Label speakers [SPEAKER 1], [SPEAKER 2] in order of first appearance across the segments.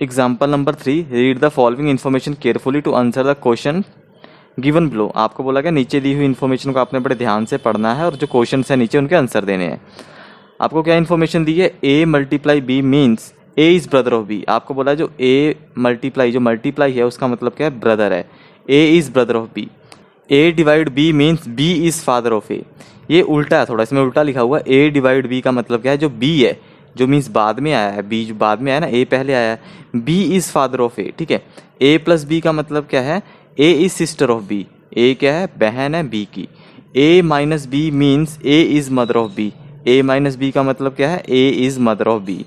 [SPEAKER 1] Example number three read the following information carefully to answer the question given below आपको बोला गया, नीचे दी हुई इन्फॉर्मेशन को आपने बड़े ध्यान से पढ़ना है और जो क्वेश्चन है नीचे उनके आंसर देने हैं। आपको क्या इन्फॉर्मेशन दी है? A multiply B means A is brother of B आपको बोला जो ए मल्टीप्लाई जो मल्टीप्लाई है, उसका मतलब क्या है? ब्रदर है। A is brother of B A divide B means B is father of A ये उल्टा है, थोड़ा इसमें उल्टा लिखा हुआ ए डिवाइड बी का मतलब क्या है? जो बी है जो मीन्स बाद में आया है बी जो बाद में आया ना ए पहले आया है। B is father of A ठीक है? ए प्लस बी का मतलब क्या है? A is sister of B A क्या है? बहन है बी की। A minus B means A is mother of B A minus B का मतलब क्या है? A is mother of B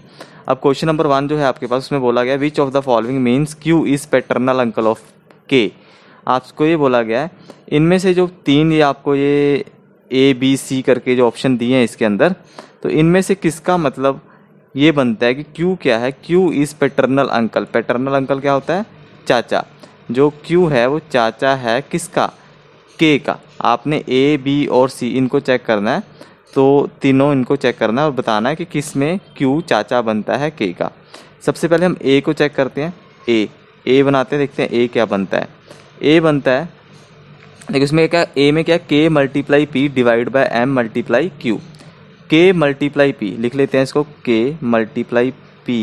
[SPEAKER 1] अब क्वेश्चन नंबर वन जो है आपके पास, उसमें बोला गया which of the following means Q is paternal uncle of K आपको ये बोला गया है, इनमें से जो तीन ये आपको ये ए बी सी करके जो ऑप्शन दिए हैं इसके अंदर तो इनमें से किसका मतलब ये बनता है कि क्यू क्या है? Q is paternal uncle paternal uncle क्या होता है? चाचा। जो क्यू है, वो चाचा है किसका? के का। आपने ए बी और सी इनको चेक करना है तो तीनों इनको चेक करना है और बताना है कि किसमें क्यू चाचा बनता है के का। सबसे पहले हम ए को चेक करते हैं। ए ए बनाते हैं, देखते हैं ए क्या बनता है। ए बनता है, देखिए इसमें क्या ए में क्या K multiply P divide by M multiply Q K multiply P लिख लेते हैं इसको K multiply P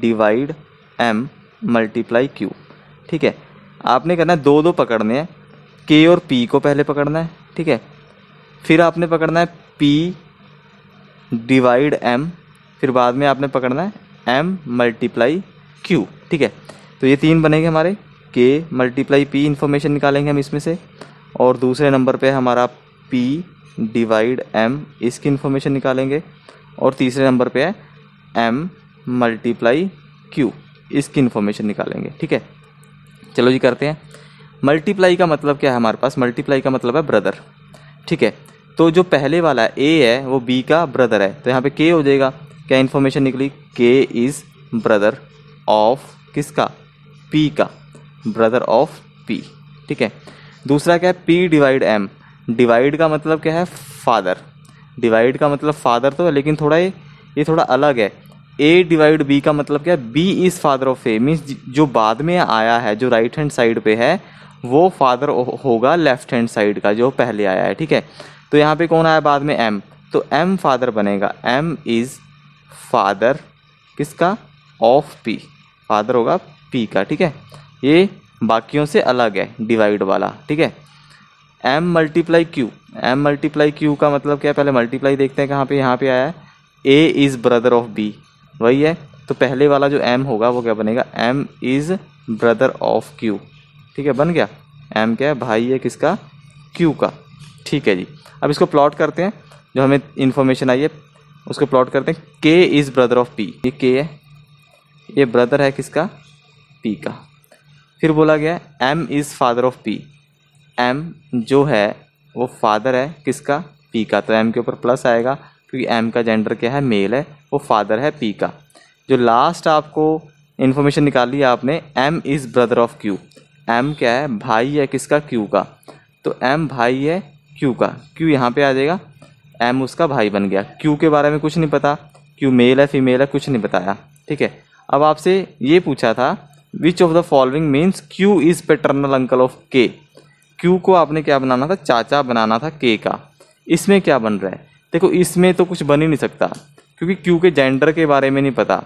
[SPEAKER 1] divide M multiply Q ठीक है? आपने करना है दो दो पकड़ने हैं के और पी को पहले पकड़ना है, ठीक है? फिर आपने पकड़ना है पी डिवाइड एम फिर बाद में आपने पकड़ना है एम मल्टीप्लाई क्यू ठीक है? तो ये तीन बनेंगे हमारे के मल्टीप्लाई पी इंफॉर्मेशन निकालेंगे हम इसमें से, और दूसरे नंबर पे हमारा पी डिवाइड एम इसकी इन्फॉर्मेशन निकालेंगे। और तीसरे नंबर पे है एम मल्टीप्लाई क्यू इसकी इन्फॉर्मेशन निकालेंगे, ठीक है? चलो जी, करते हैं। मल्टीप्लाई का मतलब क्या है हमारे पास? मल्टीप्लाई का मतलब है ब्रदर ठीक है? तो जो पहले वाला ए है, वो बी का ब्रदर है। तो यहाँ पे के हो जाएगा। क्या इन्फॉर्मेशन निकली? के इज़ ब्रदर ऑफ़ किसका? पी का। ब्रदर ऑफ़ पी ठीक है? दूसरा क्या है? पी डिवाइड एम डिवाइड का मतलब क्या है? फादर डिवाइड का मतलब फादर तो है, लेकिन थोड़ा ये ये थोड़ा अलग है। ए डिवाइड बी का मतलब क्या है? B is father of A means जो बाद में आया है, जो राइट हैंड साइड पे है, वो फादर होगा लेफ़्ट हैंड साइड का, जो पहले आया है, ठीक है? तो यहाँ पे कौन आया बाद में? एम तो एम फादर बनेगा। एम इज़ फादर किसका? ऑफ़ पी फादर होगा पी का, ठीक है? ये बाकियों से अलग है डिवाइड वाला, ठीक है? M multiply Q M multiply Q का मतलब क्या है? पहले मल्टीप्लाई देखते हैं कहाँ पे, यहाँ पे आया है। A is brother of B वही है? तो पहले वाला जो एम होगा, वो क्या बनेगा? M is brother of Q ठीक है? बन गया? एम क्या है? भाई है किसका? क्यू का। ठीक है जी। अब इसको प्लॉट करते हैं। जो हमें इन्फॉर्मेशन आई है, उसको प्लॉट करते हैं। के इज़ ब्रदर ऑफ़ पी ये के है। ये ब्रदर है किसका? पी का। फिर बोला गया M is father of P M जो है, वो फादर है, किसका? पी का। तो एम के ऊपर प्लस आएगा, क्योंकि एम का जेंडर क्या है? मेल है, वो फादर है पी का। जो लास्ट आपको इन्फॉर्मेशन निकाली आपने M is brother of Q M क्या है? भाई है किसका? क्यू का। तो एम भाई है क्यू का। क्यू यहाँ पे आ जाएगा। एम उसका भाई बन गया। क्यू के बारे में कुछ नहीं पता। क्यू मेल है फीमेल है, कुछ नहीं बताया। ठीक है? अब आपसे ये पूछा था which of the following means Q is paternal uncle of K Q को आपने क्या बनाना था? चाचा बनाना था के का। इसमें क्या बन रहा है? देखो, इसमें तो कुछ बन ही नहीं सकता, क्योंकि क्यू के जेंडर के बारे में नहीं पता।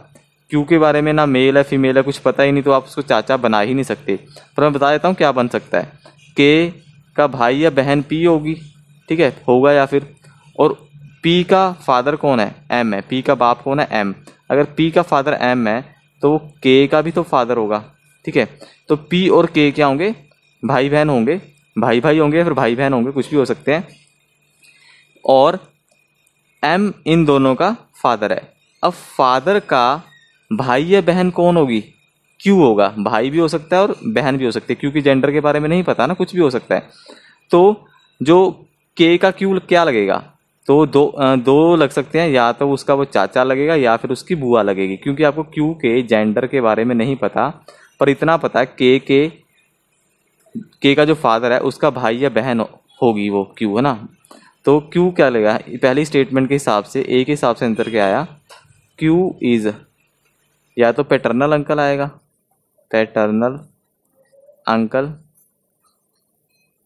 [SPEAKER 1] क्यू के बारे में ना मेल है फीमेल है, कुछ पता ही नहीं तो आप उसको चाचा बना ही नहीं सकते। पर मैं बता देता हूँ क्या बन सकता है। के का भाई या बहन पी होगी, ठीक है? होगा या फिर? और पी का फादर कौन है? एम है। पी का बाप कौन है? एम अगर पी का फादर एम है तो वो के का भी तो फादर होगा, ठीक है? तो पी और के क्या होंगे? भाई बहन होंगे। भाई भाई होंगे फिर भाई बहन होंगे, कुछ भी हो सकते हैं। और एम इन दोनों का फादर है। अब फादर का भाई या बहन कौन होगी? क्यों होगा। भाई भी हो सकता है और बहन भी हो सकती है, क्योंकि जेंडर के बारे में नहीं पता ना, कुछ भी हो सकता है। तो जो के का क्यू क्या लगेगा? तो दो दो लग सकते हैं, या तो उसका वो चाचा लगेगा, या फिर उसकी बुआ लगेगी, क्योंकि आपको क्यू के जेंडर के बारे में नहीं पता, पर इतना पता है के के के का जो फादर है, उसका भाई या बहन होगी वो, क्यू, है ना? तो क्यू क्या लगेगा पहली स्टेटमेंट के हिसाब से ए के हिसाब से आंसर क्या आया? क्यू इज़ या तो पैटर्नल अंकल आएगा पैटर्नल अंकल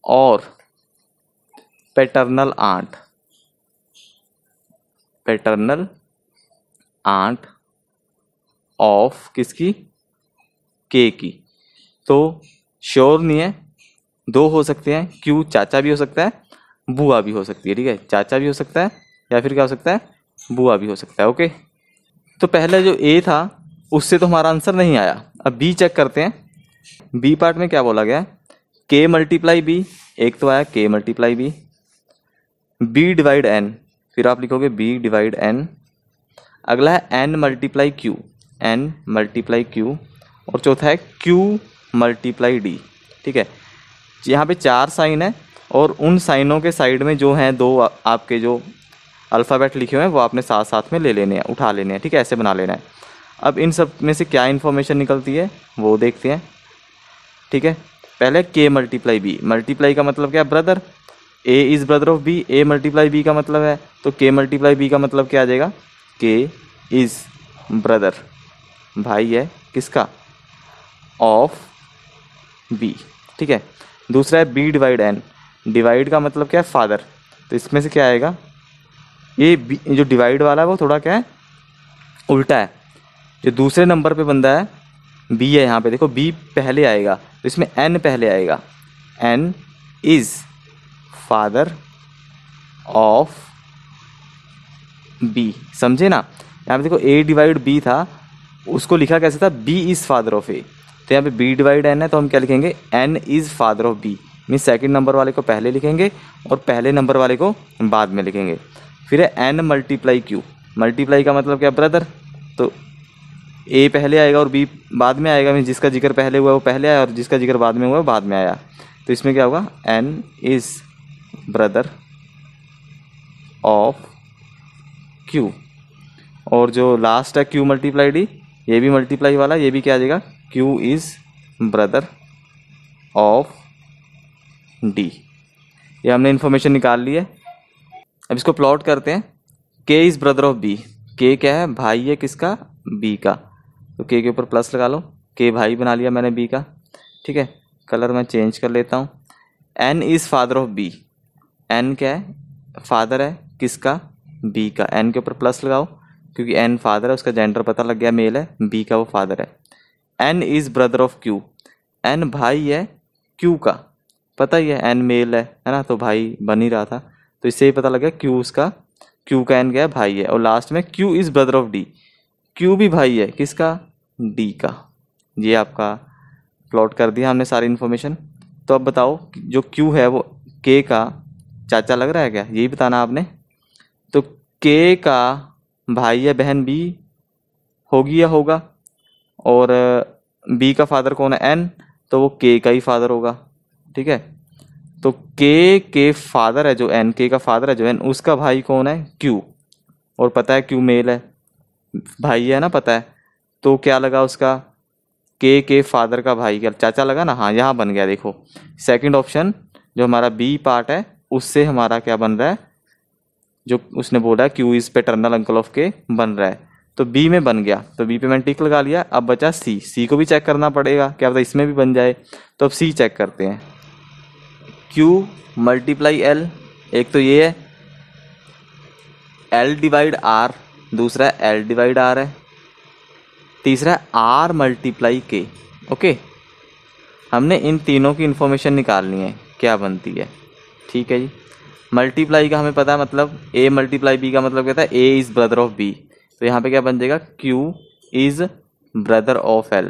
[SPEAKER 1] और paternal aunt paternal aunt of किसकी? के की। तो श्योर नहीं है। दो हो सकते हैं। क्यों? चाचा भी हो सकता है, बुआ भी हो सकती है, ठीक है? चाचा भी हो सकता है या फिर क्या हो सकता है? बुआ भी हो सकता है, ओके? तो पहले जो ए था, उससे तो हमारा आंसर नहीं आया। अब बी चेक करते हैं। बी पार्ट में क्या बोला गया? के मल्टीप्लाई बी एक तो आया K multiply B B divide N फिर आप लिखोगे बी डिवाइड एन अगला है N multiply Q N multiply Q और चौथा है क्यू मल्टीप्लाई डी ठीक है? यहाँ पे चार साइन है और उन साइनों के साइड में जो हैं, दो आपके जो अल्फ़ाबेट लिखे हुए हैं, वो आपने साथ साथ में ले लेने हैं, उठा लेने हैं, ठीक है? ऐसे बना लेना है। अब इन सब में से क्या इन्फॉर्मेशन निकलती है, वो देखते हैं, ठीक है? पहले के मल्टीप्लाई बी मल्टीप्लाई का मतलब क्या है brother A is brother of B A multiply B का मतलब है तो के मल्टीप्लाई बी का मतलब क्या आ जाएगा? के इज़ ब्रदर भाई है किसका? ऑफ़ बी ठीक है? दूसरा है बी डिवाइड एन डिवाइड का मतलब क्या है? फादर तो इसमें से क्या आएगा? ये जो डिवाइड वाला है, वो थोड़ा क्या है? उल्टा है। जो दूसरे नंबर पे बंदा है बी है यहाँ पे। देखो बी पहले आएगा। तो इसमें एन पहले आएगा। N is father of B समझे ना? यहाँ पे देखो ए डिवाइड बी था। उसको लिखा कैसे था? B is father of A तो यहाँ पे बी डिवाइड एन है तो हम क्या लिखेंगे? N is father of B mean second number वाले को पहले लिखेंगे और पहले नंबर वाले को बाद में लिखेंगे। फिर है एन मल्टीप्लाई क्यू मल्टीप्लाई का मतलब क्या ब्रदर तो ए पहले आएगा और बी बाद में आएगा। मीन जिसका ज़िक्र पहले हुआ वो पहले आया और जिसका ज़िक्र बाद में हुआ बाद में आया। तो इसमें क्या होगा? N is brother of Q और जो लास्ट है क्यू मल्टीप्लाई डी ये भी मल्टीप्लाई वाला, ये भी क्या आ जाएगा? Q is brother of D ये हमने इन्फॉर्मेशन निकाल ली है। अब इसको प्लॉट करते हैं। के इज़ ब्रदर ऑफ़ बी के क्या है? भाई है किसका? बी का। तो के के ऊपर प्लस लगा लो। के भाई बना लिया मैंने बी का। ठीक है? कलर मैं चेंज कर लेता हूँ। N is father of B N क्या है? फादर है किसका? बी का। एन के ऊपर प्लस लगाओ। क्योंकि एन फादर है, उसका जेंडर पता लग गया मेल है। बी का वो फादर है। N is brother of Q N भाई है क्यू का। पता ही है एन मेल है है ना? तो भाई बन ही रहा था। तो इससे ही पता लग क्यू उसका क्यू का एन क्या है भाई है। और लास्ट में Q is brother of D Q भी भाई है। किसका? डी का। ये आपका प्लॉट कर दिया हमने सारी इन्फॉर्मेशन तो अब बताओ जो क्यू है वो के का चाचा लग रहा है क्या? यही बताना आपने। तो के का भाई या बहन बी होगी या होगा? और बी का फादर कौन है? एन तो वो के का ही फादर होगा, ठीक है? तो के के फादर है जो एन के का फादर है जो एन उसका भाई कौन है? क्यू और पता है क्यू मेल है? भाई है ना, पता है? तो क्या लगा उसका? के के फादर का भाई, क्या चाचा लगा ना? हाँ यहाँ बन गया, देखो। सेकंड ऑप्शन जो हमारा बी पार्ट है, उससे हमारा क्या बन रहा है? जो उसने बोला Q is paternal uncle of K बन रहा है। तो बी में बन गया। तो बी पे मैंने टिक लगा लिया। अब बचा सी सी को भी चेक करना पड़ेगा। क्या पता इसमें भी बन जाए। तो अब सी चेक करते हैं। क्यू मल्टीप्लाई एल एक तो ये है। एल डिवाइड आर दूसरा एल डिवाइड आर है। तीसरा आर मल्टीप्लाई के ओके हमने इन तीनों की इन्फॉर्मेशन निकालनी है। क्या बनती है? ठीक है जी। मल्टीप्लाई का हमें पता है मतलब ए मल्टीप्लाई बी का मतलब कहता है A is brother of B तो यहाँ पे क्या बन जाएगा? Q is brother of L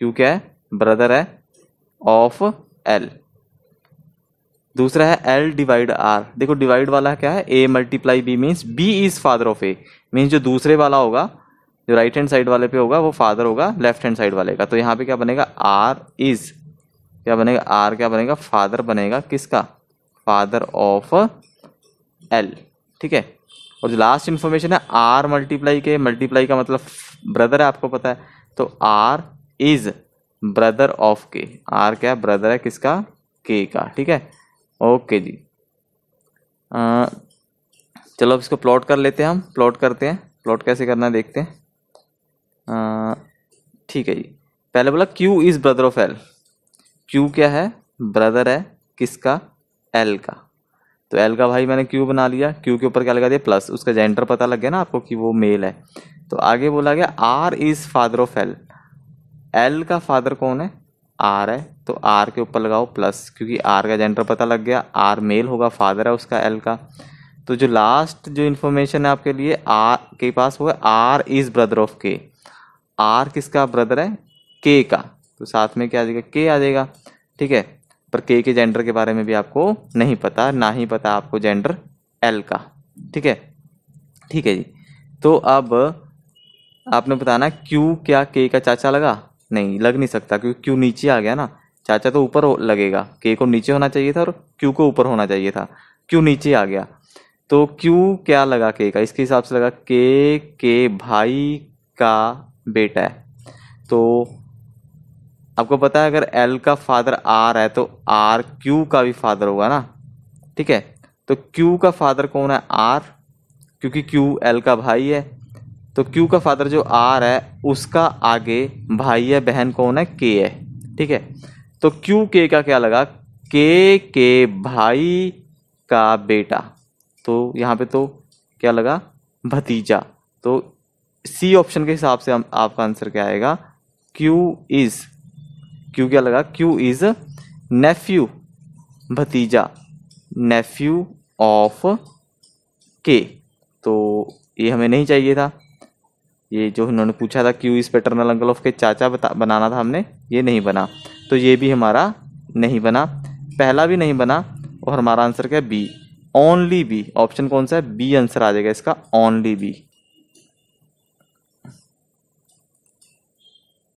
[SPEAKER 1] Q क्या है? ब्रदर है ऑफ़ एल दूसरा है एल डिवाइड आर देखो डिवाइड वाला क्या है? A multiply B means B is father of A means जो दूसरे वाला होगा, जो राइट हैंड साइड वाले पे होगा, वो फादर होगा लेफ़्ट हैंड साइड वाले का। तो यहाँ पे क्या बनेगा? आर इज़ क्या बनेगा? आर क्या बनेगा? फादर बनेगा किसका? फादर ऑफ़ एल ठीक है? और जो लास्ट इन्फॉर्मेशन है आर मल्टीप्लाई के मल्टीप्लाई का मतलब ब्रदर है आपको पता है। तो R is brother of K R क्या ब्रदर है किसका? के का ठीक है? ओके जी। आ, चलो अब इसको प्लॉट कर लेते हैं हम। प्लॉट करते हैं। प्लॉट कैसे करना है देखते हैं। ठीक है जी। पहले बोला Q is brother of L Q क्या है? ब्रदर है किसका? एल का। तो एल का भाई मैंने क्यू बना लिया क्यू के ऊपर क्या लगा दिया? प्लस उसका जेंडर पता लग गया ना आपको कि वो मेल है। तो आगे बोला गया R is father of L L का फादर कौन है? आर है। तो आर के ऊपर लगाओ प्लस क्योंकि आर का जेंडर पता लग गया। आर मेल होगा फादर है उसका एल का। तो जो लास्ट जो इन्फॉर्मेशन है आपके लिए आर के पास वो है R is brother of K R किसका ब्रदर है? के का। तो साथ में क्या आ जाएगा? के आ जाएगा। ठीक है? पर के के जेंडर के बारे में भी आपको नहीं पता, ना ही पता आपको जेंडर एल का। ठीक है? ठीक है जी। तो अब आपने बताना क्यू क्या के का चाचा लगा? नहीं, लग नहीं सकता, क्योंकि क्यू नीचे आ गया ना। चाचा तो ऊपर लगेगा। के को नीचे होना चाहिए था और क्यू को ऊपर होना चाहिए था। क्यू नीचे आ गया। तो क्यू क्या लगा के का? इसके हिसाब से लगा के के भाई का बेटा है। तो आपको पता है, अगर एल का फादर आर है तो आर क्यू का भी फादर होगा ना? ठीक है? तो क्यू का फादर कौन है? आर क्योंकि क्यू एल का भाई है। तो क्यू का फादर जो आर है, उसका आगे भाई है, बहन कौन है? के है। ठीक है? तो क्यू के का क्या लगा? के के भाई का बेटा। तो यहाँ पे तो क्या लगा? भतीजा। तो सी ऑप्शन के हिसाब से हम, आपका आंसर क्या आएगा? क्यू इज़ क्यू क्या लगा? क्यू इज़ नेफ्यू भतीजा। नेफ्यू ऑफ़ के तो ये हमें नहीं चाहिए था। ये जो उन्होंने पूछा था क्यू इस पेटर्नल अंकल ऑफ़ के चाचा बता, बनाना था हमने, ये नहीं बना। तो ये भी हमारा नहीं बना। पहला भी नहीं बना, और हमारा आंसर क्या बी ओनली बी ऑप्शन कौन सा है? बी आंसर आ जाएगा इसका। Only B